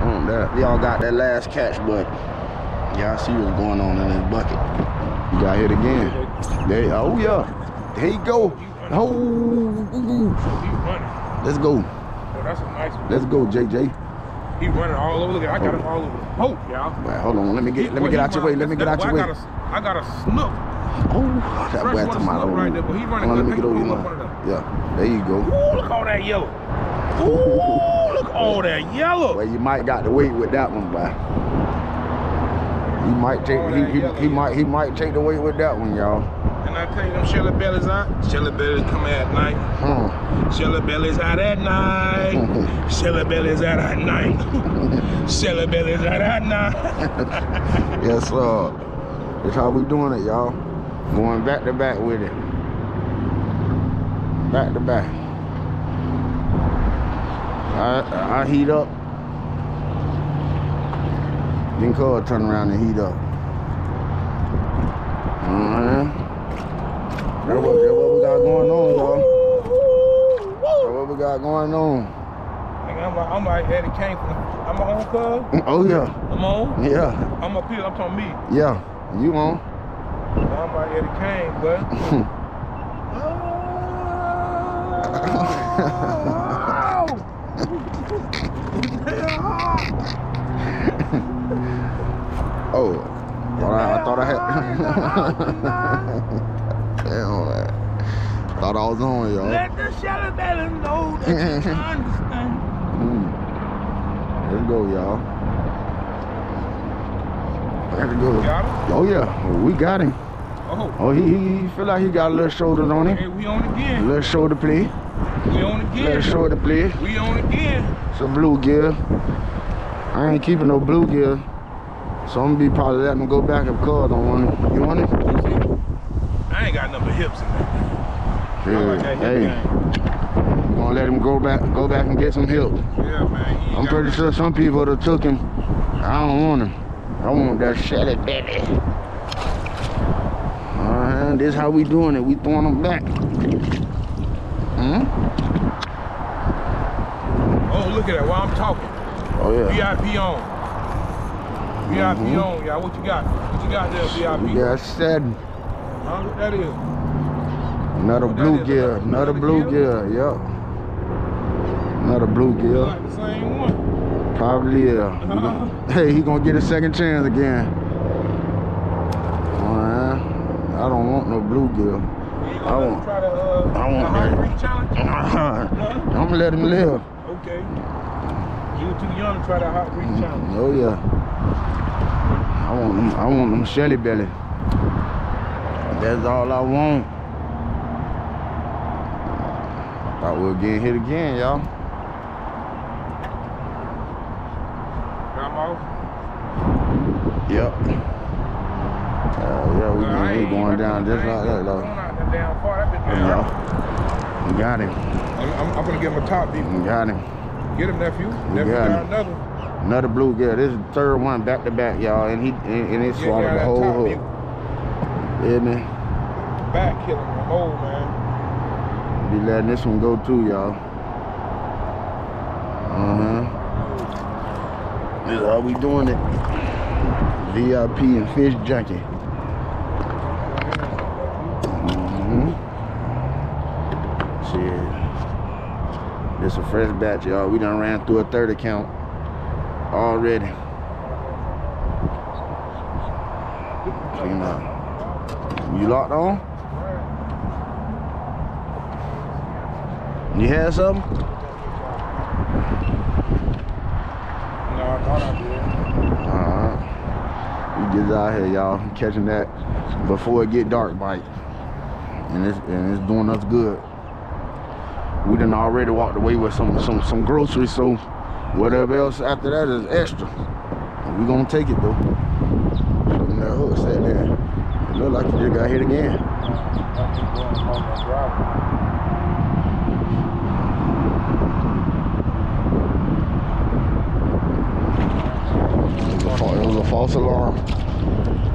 [SPEAKER 1] On that. Y'all got that last catch, but y'all see what's going on in his bucket. You got hit again. There, oh yeah. There you go. Oh,
[SPEAKER 2] He
[SPEAKER 1] let's go.
[SPEAKER 2] Oh, that's a nice one.
[SPEAKER 1] Let's go, JJ.
[SPEAKER 2] He running all over. Look at I got him all over boat, y'all.
[SPEAKER 1] Wait, hold on. Let me get let me get out your way. Let me get out your way.
[SPEAKER 2] I got a, I got a snook.
[SPEAKER 1] Oh, that boy
[SPEAKER 2] water
[SPEAKER 1] to my
[SPEAKER 2] snook right there, but he running
[SPEAKER 1] let me get over
[SPEAKER 2] He
[SPEAKER 1] you
[SPEAKER 2] can
[SPEAKER 1] now.
[SPEAKER 2] pull up
[SPEAKER 1] Yeah, there you go.
[SPEAKER 2] Ooh, look at all that yellow. <laughs> Ooh, look at all that yellow.
[SPEAKER 1] Well, you might got to wait with that one, boy. He might take oh, he, he, he might he might take the weight with that one, y'all.
[SPEAKER 2] And I tell you, them shelly bellies out. Shelly bellies come at night.
[SPEAKER 1] Huh.
[SPEAKER 2] Shelly bellies out at night. <laughs> Cellar bellies out at night. <laughs> Cellar bellies out at night. <laughs>
[SPEAKER 1] yes, sir. That's how we doing it, y'all. Going back to back with it. Back to back. I I heat up. Then Cole turn around and heat up. Uh-huh. That's what, that's what we got going on, y'all. That's what we got going on.
[SPEAKER 2] I'm like, I'm like Eddie Kane I'm on, cuz. <laughs>
[SPEAKER 1] Oh, yeah.
[SPEAKER 2] I'm on.
[SPEAKER 1] Yeah.
[SPEAKER 2] I'm up here, I'm talking me.
[SPEAKER 1] Yeah. You on.
[SPEAKER 2] I'm like Eddie Kane, but.
[SPEAKER 1] Oh, thought I, I thought I had. <laughs> Damn, man. Thought I was on, y'all.
[SPEAKER 2] Let the shallow belly know that you <laughs> understand.
[SPEAKER 1] Mm. Let's go, y'all. Let's go. Oh yeah, we got him.
[SPEAKER 2] Oh,
[SPEAKER 1] Oh, he, he, he feel like he got a little shoulders on him.
[SPEAKER 2] Hey, we on
[SPEAKER 1] A
[SPEAKER 2] again.
[SPEAKER 1] little shoulder play.
[SPEAKER 2] We on
[SPEAKER 1] Little
[SPEAKER 2] again.
[SPEAKER 1] shoulder play.
[SPEAKER 2] We on again.
[SPEAKER 1] Some bluegill. I ain't keeping no bluegill. So I'm gonna be probably letting him go back if Cuz don't want it. You want it?
[SPEAKER 2] I ain't got number hips in there. I like that
[SPEAKER 1] hey,
[SPEAKER 2] game.
[SPEAKER 1] gonna let him go back go back and get some help.
[SPEAKER 2] Yeah, man.
[SPEAKER 1] I'm pretty sure some people that took him. I don't want him. I want that shelly baby. Uh-huh. This how we doing it. We throwing them back. Hmm?
[SPEAKER 2] Oh, look at that. While I'm talking.
[SPEAKER 1] Oh yeah.
[SPEAKER 2] VIP on. VIP
[SPEAKER 1] Mhm.
[SPEAKER 2] on, y'all. What you got? What you got there, VIP?
[SPEAKER 1] We got seven.
[SPEAKER 2] Huh? What that is?
[SPEAKER 1] Another
[SPEAKER 2] is
[SPEAKER 1] bluegill.
[SPEAKER 2] another-
[SPEAKER 1] Another bluegill. Yep. Another bluegill.
[SPEAKER 2] Like the same one.
[SPEAKER 1] Probably yeah. <laughs> Gon- hey, he gonna get a second chance again. Uh, I don't want no bluegill. I want-
[SPEAKER 2] to, uh,
[SPEAKER 1] I want
[SPEAKER 2] the
[SPEAKER 1] that.
[SPEAKER 2] challenge? <laughs>
[SPEAKER 1] I'm gonna let him live.
[SPEAKER 2] Okay. You were too young to try that hot breed challenge.
[SPEAKER 1] Oh yeah. I want them. I want them Shelly belly. That's all I want. Thought we were getting hit again, y'all.
[SPEAKER 2] I'm off.
[SPEAKER 1] Yep. Uh, yeah, we
[SPEAKER 2] I ain't
[SPEAKER 1] going down just like that, though.
[SPEAKER 2] out that damn far. That bitch
[SPEAKER 1] Yeah. We got him.
[SPEAKER 2] I'm, I'm, I'm gonna give him a top beat.
[SPEAKER 1] We got him.
[SPEAKER 2] Get him, nephew. Nephew
[SPEAKER 1] got
[SPEAKER 2] another.
[SPEAKER 1] Another bluegill. This is the third one back to back, y'all, and he and, and it swallowed
[SPEAKER 2] yeah,
[SPEAKER 1] the whole hook. Yeah, man.
[SPEAKER 2] Back killing him. Oh, man.
[SPEAKER 1] Be letting this one go too, y'all. Uh huh. This is how we doing it. VIP and fish junkie. Mm-hmm. Shit. This a fresh batch, y'all. We done ran through a third account already. Clean up. You locked on? You had something?
[SPEAKER 2] No, I thought I did.
[SPEAKER 1] Alright. We just out here, y'all, catching that before it get dark bite. And it's and it's doing us good. We done already walked away with some some some groceries, so whatever else after that is extra. We gonna take it though. Showing that sat there. It look like you just got hit again. It was a, false alarm.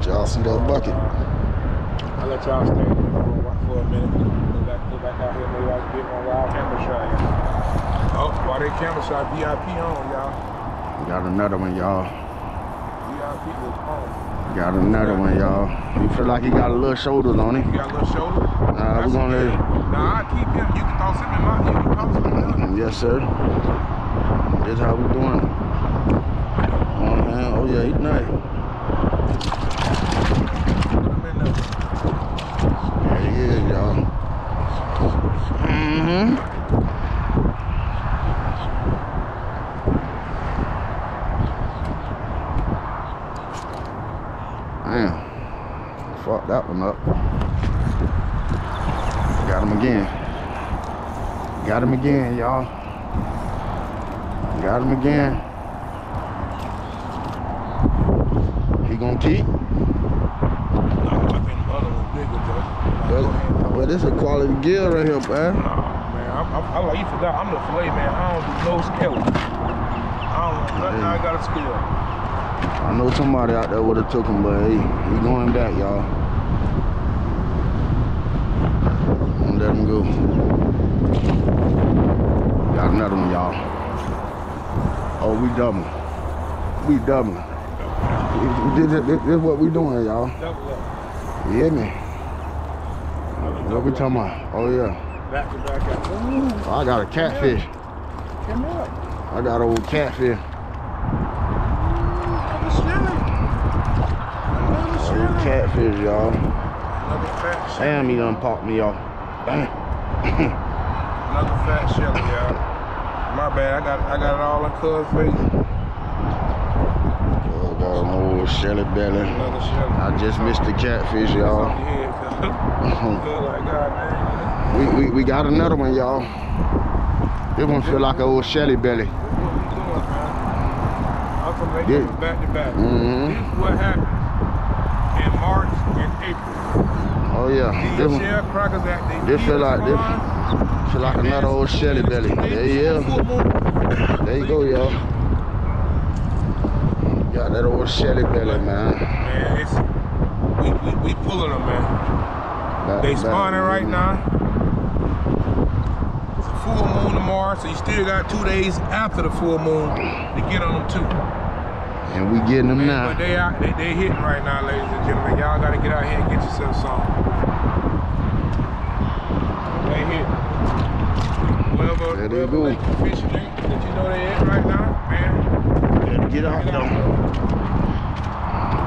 [SPEAKER 1] Y'all see that bucket?
[SPEAKER 2] I'll let y'all stay for a minute. Go back, go back out here. Maybe I can get one wild camera shot. Oh, while they camera shot, VIP on, y'all.
[SPEAKER 1] Got another one, y'all.
[SPEAKER 2] VIP was on.
[SPEAKER 1] Got another one, y'all. You feel like he got a little shoulders on him.
[SPEAKER 2] You got a little shoulder?
[SPEAKER 1] Nah, we gonna let
[SPEAKER 2] Nah, I keep him. You can toss him in my, you can toss him in my.
[SPEAKER 1] Yes, sir. This how we doing it. Oh, man. Oh, yeah, he nice.
[SPEAKER 2] Put him in there.
[SPEAKER 1] There he is, y'all. Mm-hmm. Damn. Fuck that one up. Got him again. Got him again, y'all. Got him again. He gonna keep?
[SPEAKER 2] Nah, I think the other one bigger, Joe.
[SPEAKER 1] Well, this a quality gill right here, man.
[SPEAKER 2] Nah, man, I'm, I'm, I like you forgot. I'm the fillet man. I don't do no skeleton. I don't want nothing. I got a skill.
[SPEAKER 1] I know somebody out there would have took him, but hey, he going back, y'all. Don't let him go. Got another one, y'all. Oh, we doubling. We doubling. This, this, this is what we doing, y'all.
[SPEAKER 2] Double up.
[SPEAKER 1] You hear me? We talking about? Oh, yeah.
[SPEAKER 2] Back to back out. Ooh,
[SPEAKER 1] I got a catfish.
[SPEAKER 2] come up.
[SPEAKER 1] I got old catfish.
[SPEAKER 2] Another shilling. Another
[SPEAKER 1] Old catfish, y'all.
[SPEAKER 2] Another fat shilling.
[SPEAKER 1] Damn, he done popped me off. Damn.
[SPEAKER 2] Another fat shilling, y'all. My bad. I got I got it all in cuz face.
[SPEAKER 1] Oh, got an old shelly belly. I just missed the catfish, y'all.
[SPEAKER 2] Your head, cuz. Feel like God, man.
[SPEAKER 1] we, we, we got another one, y'all. This one feel like an old shelly belly.
[SPEAKER 2] What we doing, man? I'm from make
[SPEAKER 1] Yeah.
[SPEAKER 2] back to back.
[SPEAKER 1] Mhm.
[SPEAKER 2] This is what happened in March and April.
[SPEAKER 1] Oh yeah, this
[SPEAKER 2] These
[SPEAKER 1] one
[SPEAKER 2] shell crackers they
[SPEAKER 1] this feel like- this- feel like another old shelly belly. There you go. There you go, y'all. Got that old shelly belly, man.
[SPEAKER 2] Man, it's we, we, we pulling them, man.
[SPEAKER 1] Back
[SPEAKER 2] They
[SPEAKER 1] to back.
[SPEAKER 2] spawning right now. It's a full moon tomorrow, so you still got two days after the full moon to get on them too.
[SPEAKER 1] And we getting them
[SPEAKER 2] But
[SPEAKER 1] now.
[SPEAKER 2] they out, they, they hitting right now, ladies and gentlemen. Y'all gotta get out here and get yourself some. They hit. Whoever,
[SPEAKER 1] There they
[SPEAKER 2] whoever
[SPEAKER 1] go.
[SPEAKER 2] like the fishing ain't that you know they hit right now, man.
[SPEAKER 1] Better get out
[SPEAKER 2] Get out
[SPEAKER 1] though.
[SPEAKER 2] there.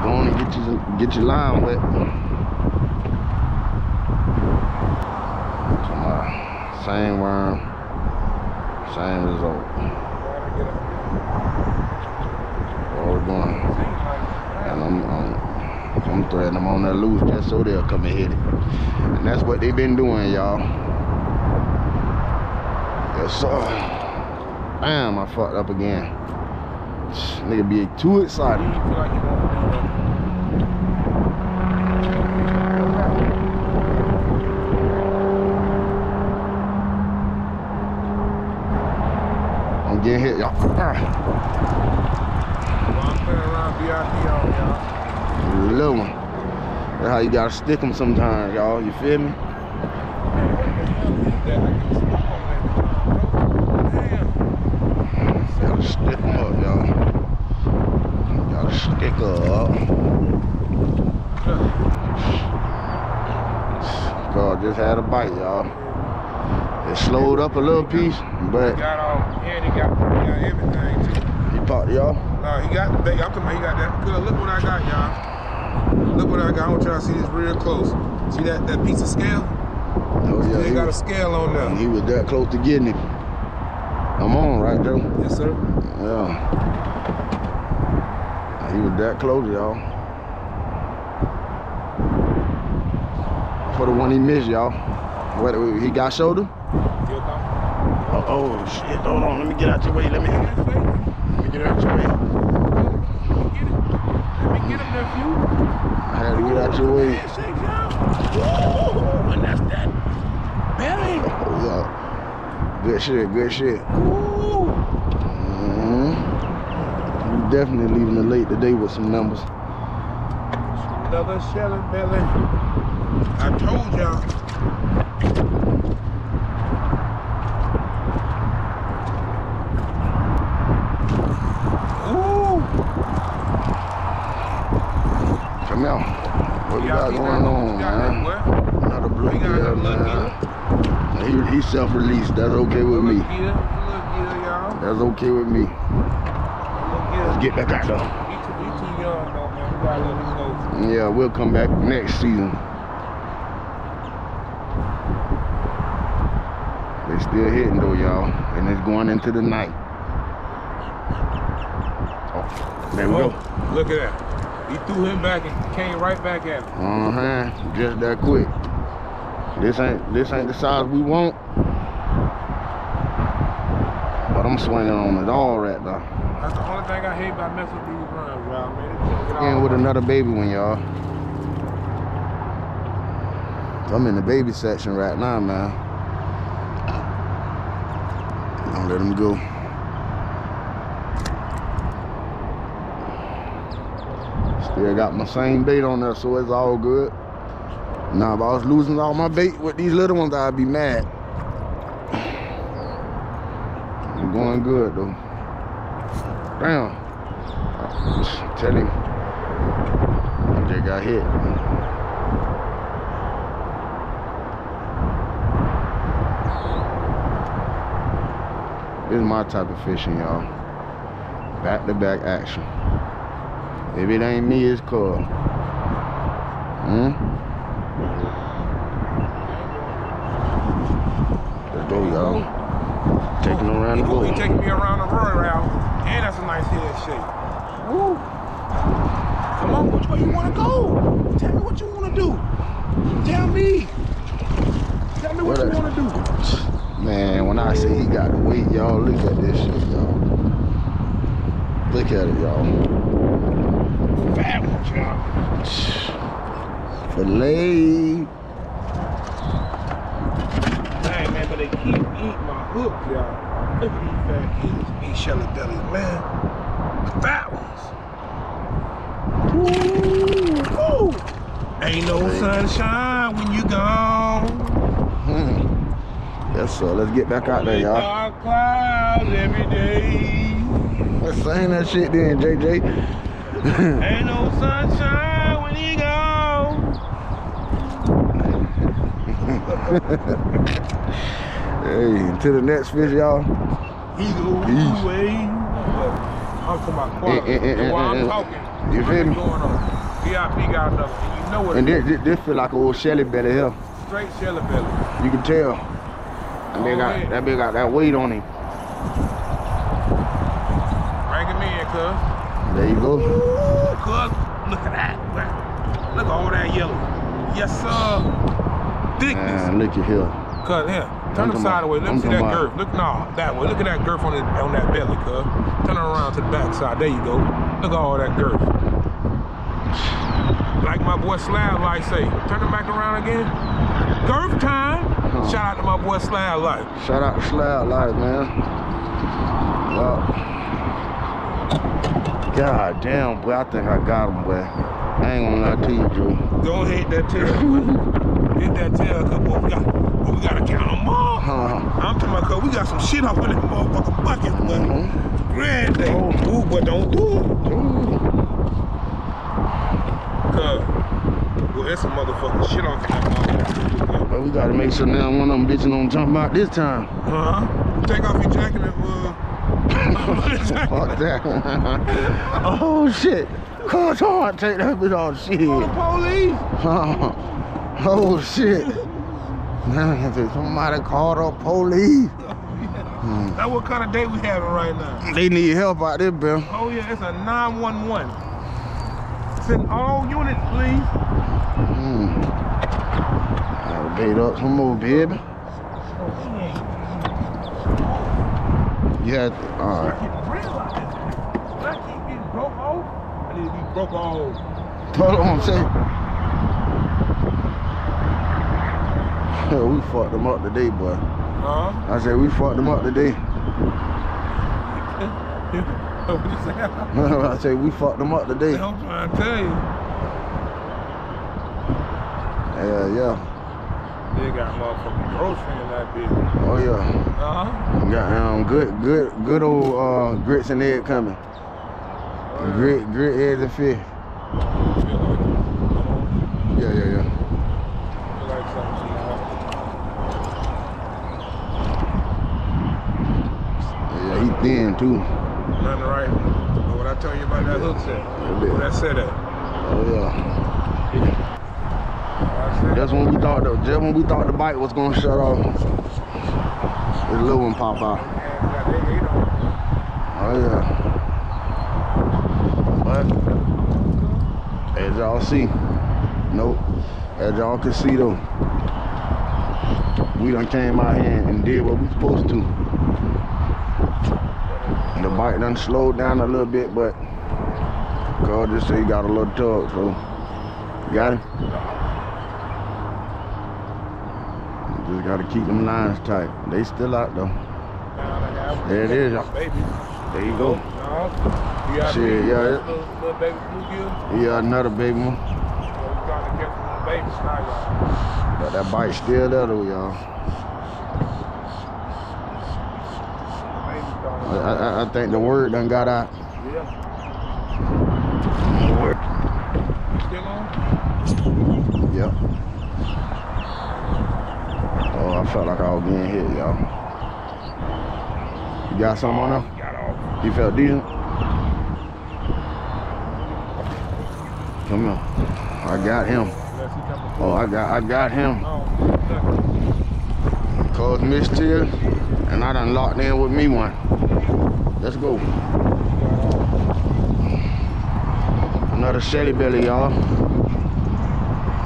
[SPEAKER 1] Go on and get your get your line wet. Same worm, same result. All we're doing. And I'm, I'm, I'm threading them on that loose just so they'll come and hit it. And that's what they've been doing, y'all. Yes, sir. Bam, I fucked up again. Nigga be too excited.
[SPEAKER 2] feel like you want to do that.
[SPEAKER 1] Getting hit, y'all.
[SPEAKER 2] Y'all.
[SPEAKER 1] little one. That's how you gotta stick them sometimes, y'all. You feel me? Gotta stick them up, y'all. Gotta stick up. God just had a bite, y'all. It slowed up a little piece, but
[SPEAKER 2] he got, he got everything too.
[SPEAKER 1] he popped y'all.
[SPEAKER 2] No, he got the bait. I'm talking about he got that. Good. Look what I got, y'all. Look what I got. I want y'all to see this real close. See that that piece of scale?
[SPEAKER 1] Oh yeah,
[SPEAKER 2] They
[SPEAKER 1] he
[SPEAKER 2] got a scale on there.
[SPEAKER 1] he was that close to getting it. I'm on, right, Joe?
[SPEAKER 2] Yes, sir.
[SPEAKER 1] Yeah. He was that close, y'all. For the one he missed, y'all. What, he got shoulder? Oh, oh, shit. Hold on. Let me get out your way. Let me, let me get out your way.
[SPEAKER 2] Let me get him there, few.
[SPEAKER 1] I had to get out your way.
[SPEAKER 2] Y'all. And that's that belly.
[SPEAKER 1] Oh. Good shit, good shit.
[SPEAKER 2] Ooh.
[SPEAKER 1] hmm You definitely leaving it late today with some numbers.
[SPEAKER 2] Another shelling belly. I told y'all. Ooh.
[SPEAKER 1] Come here. What you got
[SPEAKER 2] Y'all keep
[SPEAKER 1] going
[SPEAKER 2] that-
[SPEAKER 1] on,
[SPEAKER 2] you got
[SPEAKER 1] man?
[SPEAKER 2] that what?
[SPEAKER 1] Another blue
[SPEAKER 2] We got
[SPEAKER 1] gill,
[SPEAKER 2] a little
[SPEAKER 1] man. He, he self-released. That's okay with me.
[SPEAKER 2] Look good, look good, y'all.
[SPEAKER 1] That's okay with me. Let's get back out there.
[SPEAKER 2] He too, he too young though, man. We gotta let him go.
[SPEAKER 1] Yeah, we'll come back next season. They still hitting though, y'all. And it's going into the night. Oh, there we go.
[SPEAKER 2] Look at that. He threw him back and came right back at him.
[SPEAKER 1] Uh-huh. Just that quick. This ain't this ain't the size we want. But I'm swinging on it all right now.
[SPEAKER 2] That's the only thing I hate about messing with these runs, y'all, man.
[SPEAKER 1] In with another baby one, y'all. I'm in the baby section right now, man. Don't let him go. Still got my same bait on there, so it's all good. Now, if I was losing all my bait with these little ones, I'd be mad. I'm going good, though. Damn. Tell him. I just got hit. This is my type of fishing, y'all. Back to back action. If it ain't me, it's Carl. Hmm? Y'all. Taking them around the
[SPEAKER 2] He taking me around the route, and that's a nice head shape. Woo. Come on, which way you want to go? Tell me what you want to do. Tell me. Tell me what
[SPEAKER 1] What
[SPEAKER 2] you want to do.
[SPEAKER 1] Man, when I say he got the weight, y'all, look at this shit, y'all. Look at it, y'all.
[SPEAKER 2] Fat one, y'all.
[SPEAKER 1] Filet.
[SPEAKER 2] Dang, man, but they keep eating my hook, y'all. Look at these fat kids, these shelly bellies, man. The fat ones. Woo, woo. Ain't no sunshine when you gone.
[SPEAKER 1] Hmm. Yes, sir. Let's get back out there, y'all.
[SPEAKER 2] Dark clouds every day.
[SPEAKER 1] Let's sing that shit then, JJ. <laughs>
[SPEAKER 2] Ain't no sunshine when he gone. <laughs>
[SPEAKER 1] hey, to the next fish, y'all.
[SPEAKER 2] He go
[SPEAKER 1] Peace.
[SPEAKER 2] away. I'm talking about quality.
[SPEAKER 1] Eh, eh, eh,
[SPEAKER 2] and while
[SPEAKER 1] eh,
[SPEAKER 2] I'm
[SPEAKER 1] eh.
[SPEAKER 2] talking,
[SPEAKER 1] You feel me?
[SPEAKER 2] going on? VIP got another. And you know what?
[SPEAKER 1] And
[SPEAKER 2] it
[SPEAKER 1] this, this, this feel like a old Shelly belly here.
[SPEAKER 2] Straight shelly belly.
[SPEAKER 1] You can tell. That big got that big got that weight on him.
[SPEAKER 2] Bring him in, cuz.
[SPEAKER 1] There you go.
[SPEAKER 2] Ooh, cuz. Look at that. Look at all that yellow. Yes, sir. Thickness.
[SPEAKER 1] Man, look at here.
[SPEAKER 2] Cuz, here. Turn
[SPEAKER 1] I'm
[SPEAKER 2] the side away. Let me see that girth. Look, no, that way. Look at that girth on, the, on that belly, cuz. Turn it around to the back side. There you go. Look at all that girth. Like my boy Slab Light say. Turn it back around again. Girth time.
[SPEAKER 1] Huh.
[SPEAKER 2] Shout out to my boy Slab Light.
[SPEAKER 1] Shout out to Slab Life, man. Well, God damn, boy, I think I got him, boy. I ain't gonna lie to you, Drew.
[SPEAKER 2] Don't <laughs> hit that tail. boy. Hit that tail, cuz boy. We, got, we gotta count them all.
[SPEAKER 1] Huh.
[SPEAKER 2] I'm talking about, cuz we got some shit up in that motherfucking bucket, boy.
[SPEAKER 1] Mhm.
[SPEAKER 2] Grand day. Ooh, but don't do it.
[SPEAKER 1] Ooh.
[SPEAKER 2] Cuz, well, there's some motherfucking shit off in that motherfucker.
[SPEAKER 1] But we gotta make sure now one of them bitches don't jump out this time.
[SPEAKER 2] Huh? Take off your jacket and, uh, <laughs>
[SPEAKER 1] Fuck that. oh shit. Come on, take that bitch off shit.
[SPEAKER 2] Call the police. <laughs>
[SPEAKER 1] oh shit. Man, if <laughs> somebody called the police. <laughs> Hmm.
[SPEAKER 2] That's what kind of day we having right now.
[SPEAKER 1] They need help out there, Bill.
[SPEAKER 2] Oh yeah, it's a 911. Send all units, please.
[SPEAKER 1] Hmm. I'll bait up some more, baby. Yeah, alright.
[SPEAKER 2] Getting real out there. When I keep getting broke off, I need to be broke off.
[SPEAKER 1] Hold on, say. <laughs> we fucked them up today, boy.
[SPEAKER 2] Huh?
[SPEAKER 1] I said we fucked them up today.
[SPEAKER 2] what you say?
[SPEAKER 1] I said we fucked them up today.
[SPEAKER 2] I'm trying to tell you.
[SPEAKER 1] Yeah, yeah.
[SPEAKER 2] They got motherfucking grocery in that bitch.
[SPEAKER 1] Oh yeah.
[SPEAKER 2] Uh-huh.
[SPEAKER 1] Got um good good good old uh grits and egg coming. Grit grit eggs and fish.
[SPEAKER 2] Feel like,
[SPEAKER 1] Yeah, yeah, yeah.
[SPEAKER 2] feel like something,
[SPEAKER 1] Yeah, he thin too.
[SPEAKER 2] Nothing right. But what I tell you about that hook set? Where that set at?
[SPEAKER 1] Oh yeah. Just when we thought the just when we thought the bike was gonna shut off, the little one pop out.
[SPEAKER 2] and got they ate on
[SPEAKER 1] Oh yeah. But as y'all see, nope. As y'all can see though, we done came out here and did what we supposed to. Bike done slowed down a little bit, but Carl just said he got a little tug, so got him. Just gotta keep them lines tight. They still out though. There it is, y'all.
[SPEAKER 2] Baby.
[SPEAKER 1] There you go.
[SPEAKER 2] No. You got
[SPEAKER 1] Shit, yeah,
[SPEAKER 2] little,
[SPEAKER 1] it-
[SPEAKER 2] little, little.
[SPEAKER 1] Yeah, another baby one.
[SPEAKER 2] So we trying to catch some babies now, y'all.
[SPEAKER 1] But that bite still there though, y'all. I. I, think the word done got out.
[SPEAKER 2] Yeah. You still on?
[SPEAKER 1] Yep. Oh, I felt like I was getting hit, y'all. You got something on there?
[SPEAKER 2] Got.
[SPEAKER 1] You felt decent? Come on. I got him. Oh, I got I got him. Cause missed here, and I done locked in with me one. Let's go. Another Shelly belly, y'all. Know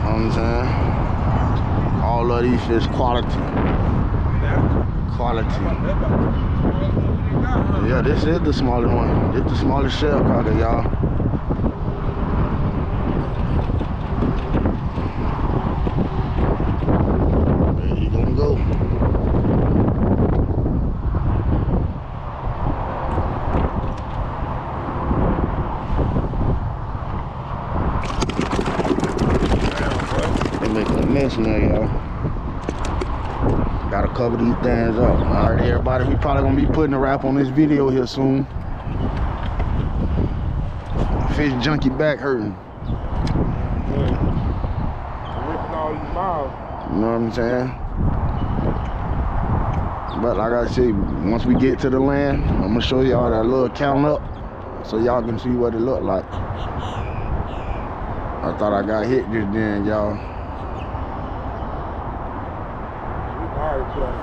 [SPEAKER 1] what I'm saying? All of these fish quality. Quality. Yeah, this is the smallest one. This the smallest shell cracker, y'all. There you gonna go. They making a mess now, y'all. Gotta cover up. All right, everybody, we probably gonna be putting a wrap on this video here soon. Fish junkie back hurting. You know what I'm saying? But like I said, once we get to the land, I'm gonna show y'all that little count up so y'all can see what it looked like. I thought I got hit just then, y'all.
[SPEAKER 2] We already put on 20.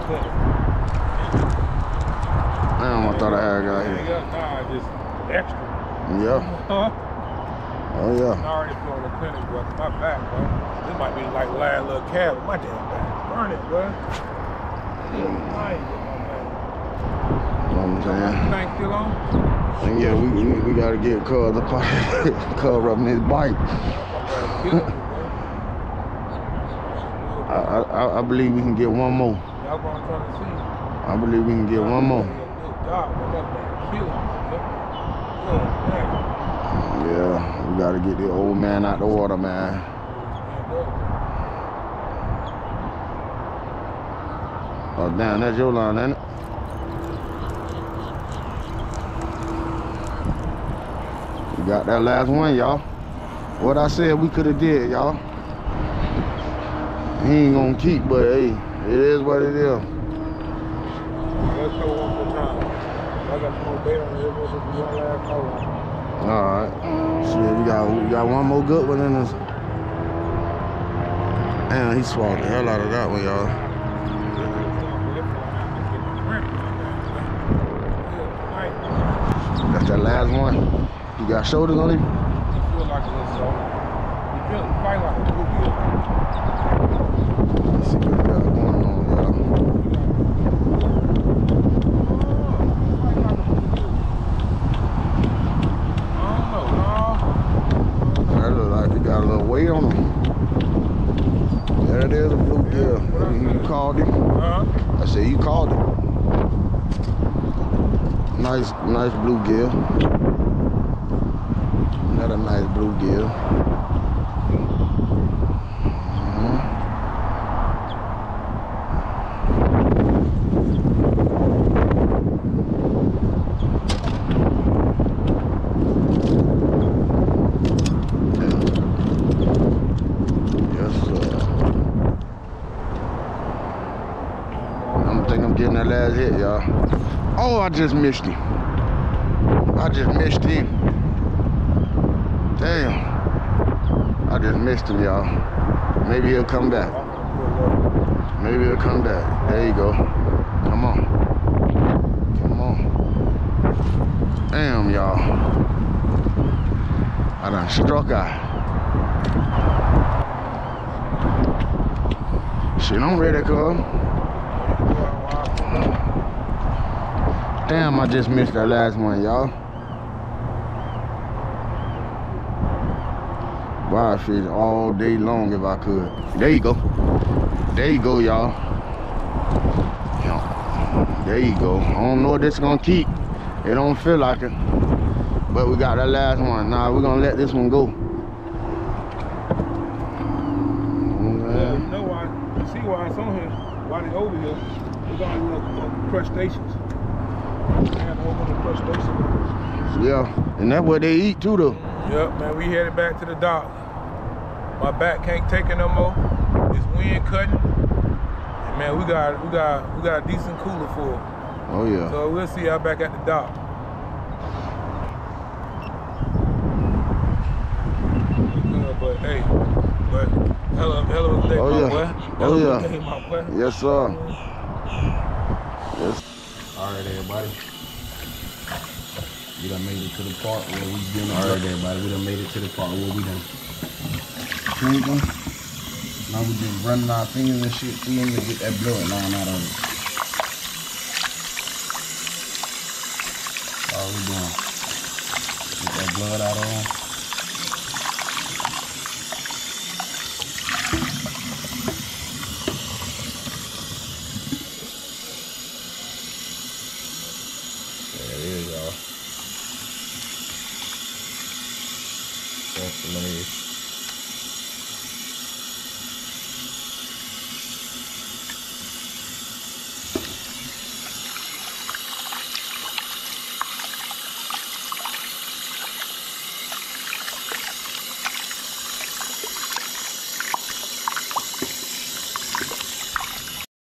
[SPEAKER 1] Damn, I thought I had a
[SPEAKER 2] guy
[SPEAKER 1] here.
[SPEAKER 2] up, nah, just extra.
[SPEAKER 1] Yeah,
[SPEAKER 2] Huh?
[SPEAKER 1] oh yeah.
[SPEAKER 2] I already on the clinic, but my back, bro. This might be like last little cab. My damn back. Burn it, bro. I ain't get my back.
[SPEAKER 1] You know what I'm saying?
[SPEAKER 2] Thing still on?
[SPEAKER 1] And yeah, we, we, we gotta get Cuz up Cuz rubbing his bike. <laughs> I, I, I believe we can get one more.
[SPEAKER 2] Y'all gonna try to see.
[SPEAKER 1] I believe we can get one more.
[SPEAKER 2] Good job, man. That man killed me, bro. Good, man.
[SPEAKER 1] Yeah, we gotta get the old man out the water, man. Oh, damn, that's your line, ain't it? We got that last one, y'all. What I said we could have did, y'all. He ain't gonna keep, but hey, it is what it is. All right. Shit, we got we got one more good one in us. Damn, he swallowed the hell out of that one, y'all. That's that last one. You got shoulders on him? Let's see what we got going on, y'all. That look like he got a little weight on him. There it is, a bluegill. You, you called him? I said you called him. Uh-huh. Nice, nice bluegill. Another nice bluegill. Mhm. Yes, sir. I'm think I'm getting that last hit, y'all. Oh, I just missed him. I just missed him. Damn. I just missed him, y'all. Maybe he'll come back. Maybe he'll come back. There you go. Come on. Come on. Damn, y'all. I done struck out. Shit, I'm ready to come. Damn, I just missed that last one, y'all. Wild fish all day long if I could. There you go. There you go, y'all. There you go. I don't know what this gonna keep. It don't feel like it. But we got that last one. Nah, we're gonna let this one go.
[SPEAKER 2] You know why? See why it's on here? Why they over here? It's on little crustaceans.
[SPEAKER 1] Yeah, and that's what they eat too, though.
[SPEAKER 2] Yep, man, we headed back to the dock. My back can't take it no more. It's wind cutting. And man, we got we got we got a decent cooler full.
[SPEAKER 1] Oh yeah.
[SPEAKER 2] So we'll see y'all back at the dock. But hey, but hell of hell of a day,
[SPEAKER 1] Oh,
[SPEAKER 2] my
[SPEAKER 1] yeah.
[SPEAKER 2] boy.
[SPEAKER 1] Oh,
[SPEAKER 2] Hell a
[SPEAKER 1] yeah.
[SPEAKER 2] day, my boy.
[SPEAKER 1] Yes, sir. All right, everybody. We done made it to the part where we been. All right, everybody. We done made it to the part where we done cleaned them. Now we just running our fingers and shit through them to get that blood line out of it. All we doing. Get that blood out of them.